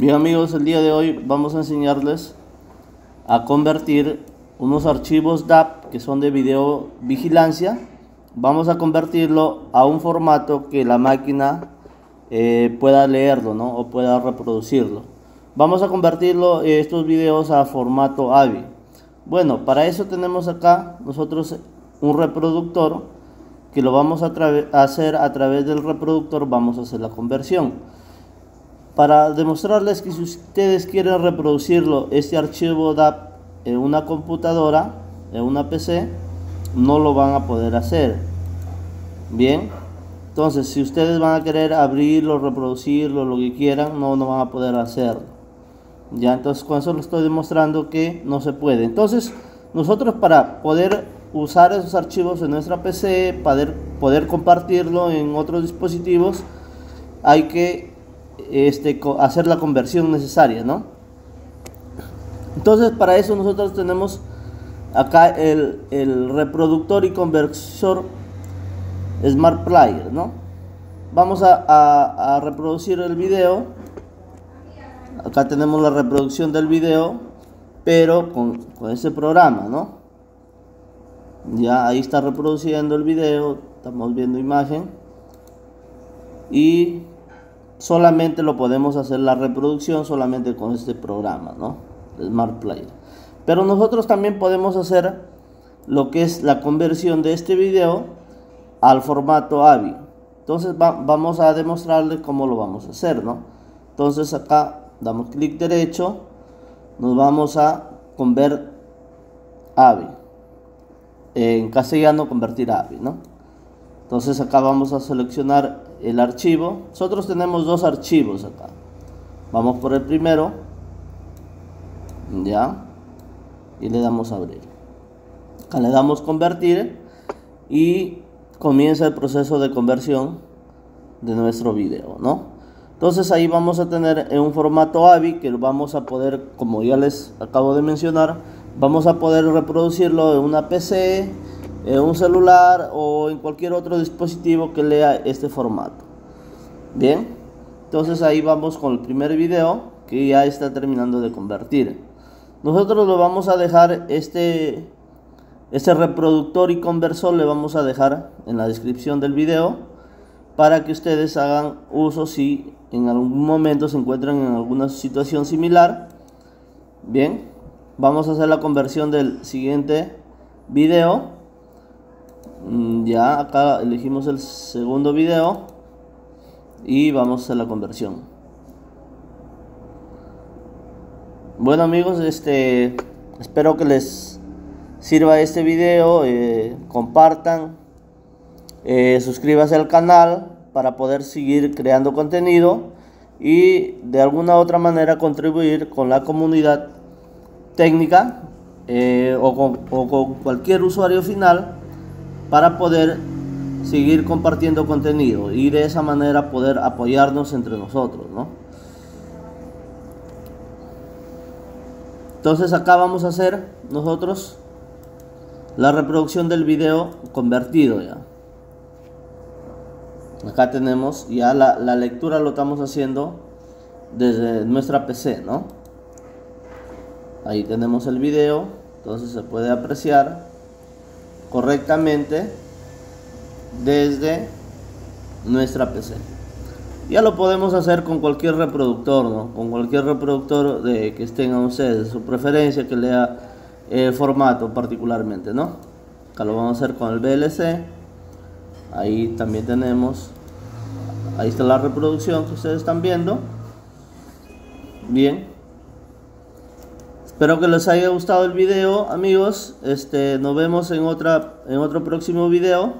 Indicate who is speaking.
Speaker 1: Bien amigos, el día de hoy vamos a enseñarles a convertir unos archivos DAP que son de video vigilancia. Vamos a convertirlo a un formato que la máquina eh, pueda leerlo ¿no? o pueda reproducirlo. Vamos a convertirlo eh, estos videos a formato AVI. Bueno, para eso tenemos acá nosotros un reproductor que lo vamos a hacer a través del reproductor, vamos a hacer la conversión para demostrarles que si ustedes quieren reproducirlo, este archivo DAP en una computadora, en una PC, no lo van a poder hacer. Bien, entonces si ustedes van a querer abrirlo, reproducirlo, lo que quieran, no, no van a poder hacerlo. Ya, entonces con eso lo estoy demostrando que no se puede. Entonces, nosotros para poder usar esos archivos en nuestra PC, poder, poder compartirlo en otros dispositivos, hay que este, hacer la conversión necesaria, ¿no? Entonces, para eso nosotros tenemos acá el, reproductor y conversor Smart Player, ¿no? Vamos a, reproducir el video. Acá tenemos la reproducción del video, pero con, con ese programa, ¿no? Ya ahí está reproduciendo el video, estamos viendo imagen. Y solamente lo podemos hacer la reproducción solamente con este programa, ¿no? Smart Player. Pero nosotros también podemos hacer lo que es la conversión de este video al formato AVI. Entonces vamos a demostrarle cómo lo vamos a hacer, ¿no? Entonces acá damos clic derecho, nos vamos a convertir AVI. En castellano convertir AVI, ¿no? Entonces acá vamos a seleccionar el archivo. Nosotros tenemos dos archivos acá. Vamos por el primero. Ya. Y le damos a abrir. Acá le damos convertir. Y comienza el proceso de conversión de nuestro video, ¿no? Entonces ahí vamos a tener en un formato AVI que vamos a poder, como ya les acabo de mencionar, vamos a poder reproducirlo en una PC, en un celular o en cualquier otro dispositivo que lea este formato. Bien, entonces ahí vamos con el primer video que ya está terminando de convertir. Nosotros lo vamos a dejar este, este reproductor y conversor le vamos a dejar en la descripción del video para que ustedes hagan uso si en algún momento se encuentran en alguna situación similar. Bien, vamos a hacer la conversión del siguiente video ya acá elegimos el segundo video y vamos a la conversión. Bueno amigos este espero que les sirva este video eh, compartan eh, suscríbase al canal para poder seguir creando contenido y de alguna otra manera contribuir con la comunidad técnica eh, o, con, o con cualquier usuario final para poder seguir compartiendo contenido y de esa manera poder apoyarnos entre nosotros, ¿no? Entonces acá vamos a hacer nosotros la reproducción del video convertido ya. Acá tenemos ya la, la lectura lo estamos haciendo desde nuestra PC, ¿no? Ahí tenemos el video, entonces se puede apreciar correctamente desde nuestra PC. Ya lo podemos hacer con cualquier reproductor, ¿no? Con cualquier reproductor de, que estén a ustedes, su preferencia, que lea el formato particularmente, ¿no? Acá lo vamos a hacer con el VLC. Ahí también tenemos, ahí está la reproducción que ustedes están viendo. Bien, Espero que les haya gustado el video, amigos. Este, nos vemos en otra en otro próximo video.